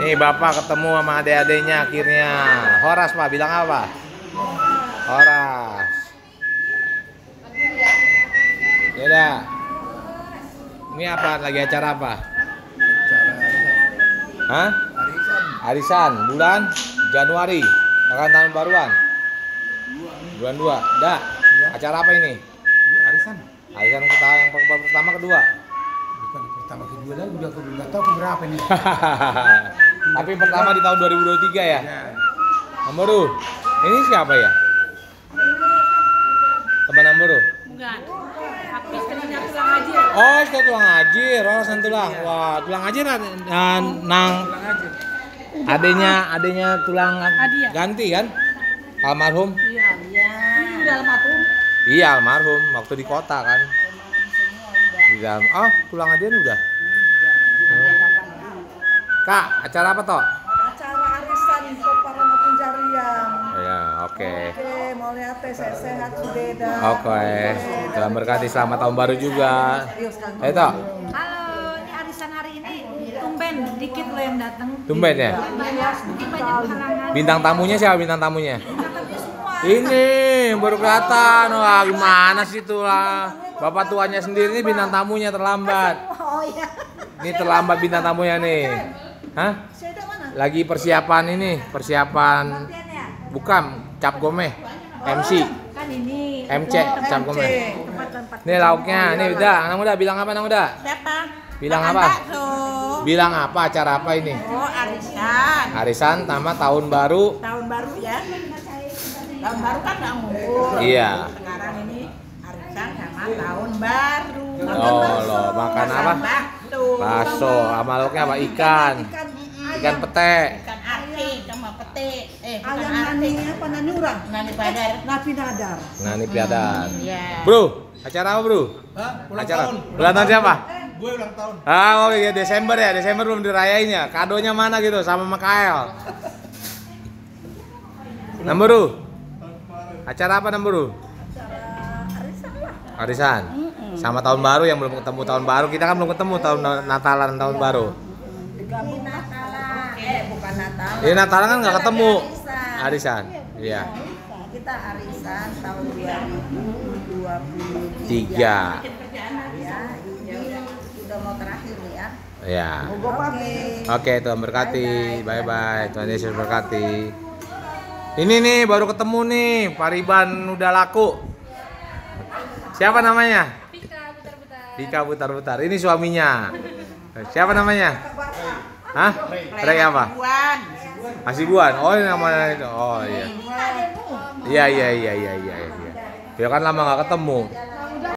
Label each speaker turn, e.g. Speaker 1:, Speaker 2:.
Speaker 1: Nih bapak ketemu sama adik-adiknya akhirnya. Horas pak, bilang apa? Horas. Ya udah. Ini apa? Lagi acara apa? Hah? Arisan bulan Januari. Akan tahun baruan. Bulan dua. Dah. Acara apa ini?
Speaker 2: Arisan.
Speaker 1: Arisan kita yang per- pertama kedua.
Speaker 2: Pertama kedua lagi udah aku nggak tahu keberapa nih.
Speaker 1: Tapi pertama di tahun 2023 ya.
Speaker 2: Ya.
Speaker 1: Amboru. Ini siapa ya? Teman Amboru.
Speaker 3: Bukan. Tulang aja.
Speaker 1: Oh, itu tulang ajir, oh sen tulang. Wah, tulang ajir dan nang
Speaker 2: aja.
Speaker 1: adanya adanya tulang
Speaker 3: Hadiah.
Speaker 1: ganti kan? Almarhum.
Speaker 3: Iya. Iya. Tuh.
Speaker 1: Iya, almarhum waktu di kota kan. Di dalam. Oh, tulang adian udah. Kak, acara apa toh?
Speaker 4: acara arisan untuk para pencarian.
Speaker 1: Ya, oke.
Speaker 4: Oke, mau lihat tes sehat sudah.
Speaker 1: Oke. Dalam berkati selamat tahun baru juga. Eh toh,
Speaker 5: Halo, ini arisan hari ini tumben dikit lo yang datang.
Speaker 1: tumben ya.
Speaker 5: Halangan.
Speaker 1: Bintang tamunya siapa bintang tamunya? Ini baru kelihatan. Wah, gimana sih tuh lah. Bapak tuanya sendiri ini bintang tamunya terlambat.
Speaker 4: Oh iya.
Speaker 1: Ini terlambat bintang tamunya nih. Hah? Lagi persiapan ini, persiapan bukan cap gomeh. MC.
Speaker 5: Kan ini.
Speaker 1: MC, cap gomeh. Nih lauknya, nih udah, anak muda bilang apa anak muda?
Speaker 5: Siapa?
Speaker 1: Bilang apa? Bilang apa acara apa ini?
Speaker 5: Oh, arisan.
Speaker 1: Arisan sama tahun baru.
Speaker 5: Tahun baru ya. Tahun baru kan nggak ngumpul.
Speaker 1: Iya.
Speaker 5: Sekarang ini arisan sama tahun baru.
Speaker 1: Oh, lo makan apa?
Speaker 5: Bakso.
Speaker 1: Bakso, sama lauknya apa? Ikan.
Speaker 4: Ikan
Speaker 1: Ikan pete.
Speaker 5: Ikan ati sama pete. Eh,
Speaker 4: ayam nani apa nanura?
Speaker 5: Nani badar.
Speaker 4: Napi nadar.
Speaker 1: Nah, ini piadan.
Speaker 5: Iya.
Speaker 1: Bro, acara apa, Bro?
Speaker 2: Hah? Ulang
Speaker 1: acara.
Speaker 2: tahun.
Speaker 1: Ulang tahun siapa?
Speaker 2: Gue ulang tahun.
Speaker 1: Ah, oh iya Desember ya. Desember belum dirayain ya. Kadonya mana gitu sama Makael. Namburu. Acara apa Namburu? Arisan. Sama tahun baru yang belum ketemu tahun baru. Kita kan belum ketemu tahun Natalan tahun baru.
Speaker 4: Ini Natalan. Eh, bukan Natal.
Speaker 1: Ini Natalan kan nggak ketemu. Arisan. Iya.
Speaker 4: Kita arisan tahun 2023.
Speaker 1: Tiga.
Speaker 4: Ya, ini udah mau terakhir nih ya.
Speaker 1: Ya.
Speaker 4: Oke.
Speaker 1: Oke, Tuhan berkati. Bye bye. Tuhan Yesus berkati. Ini nih baru ketemu nih, Pariban udah laku. Siapa namanya? Dika Butar-Butar. Ini suaminya. Siapa namanya? Hah? Rek apa?
Speaker 5: Buan.
Speaker 1: Hasibuan. Oh, ini namanya itu. Oh iya. Iya iya iya iya iya iya. Ya kan lama nggak ketemu.